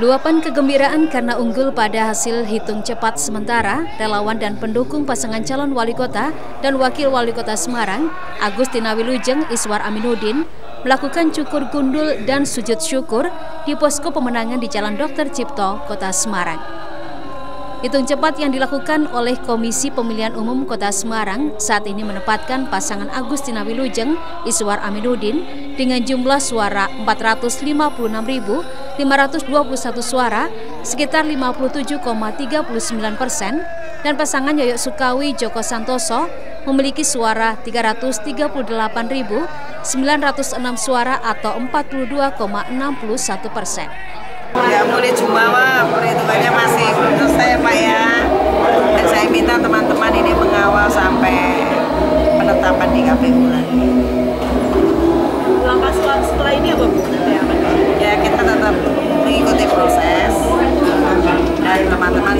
Luapan kegembiraan karena unggul pada hasil hitung cepat sementara, relawan dan pendukung pasangan calon wali kota dan wakil wali kota Semarang, Agustina Wilujeng Iswar Aminuddin, melakukan cukur gundul dan sujud syukur di posko pemenangan di Jalan Dr. Cipto, Kota Semarang. Hitung cepat yang dilakukan oleh Komisi Pemilihan Umum Kota Semarang saat ini menempatkan pasangan Agustina Wilujeng Iswar Aminuddin dengan jumlah suara 456.521 suara sekitar 57,39 persen dan pasangan Yoyo Sukawi Joko Santoso memiliki suara 338.906 suara atau 42,61 persen. Ya mulai Jumawa perhitungannya masih belum selesai Pak ya. Dan saya minta teman-teman ini mengawal sampai penetapan di KPU lagi. Langkah setelah ini apa Bu? Ya kita tetap mengikuti proses dan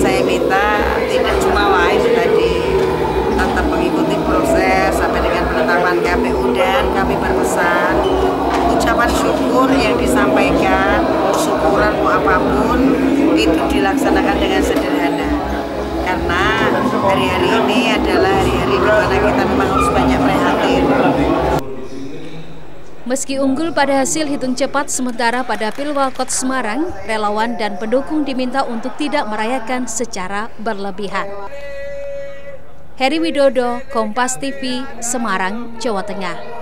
saya minta tidak Jumawa itu tadi tetap mengikuti proses sampai dengan penetapan KPU dan kami berpesan ucapan syukur yang disampaikan syukuran mau apa pun itu dilaksanakan dengan sederhana Meski unggul pada hasil hitung cepat sementara pada Pilwalkot Semarang, relawan dan pendukung diminta untuk tidak merayakan secara berlebihan. Heri Widodo, Kompas TV, Semarang, Jawa Tengah.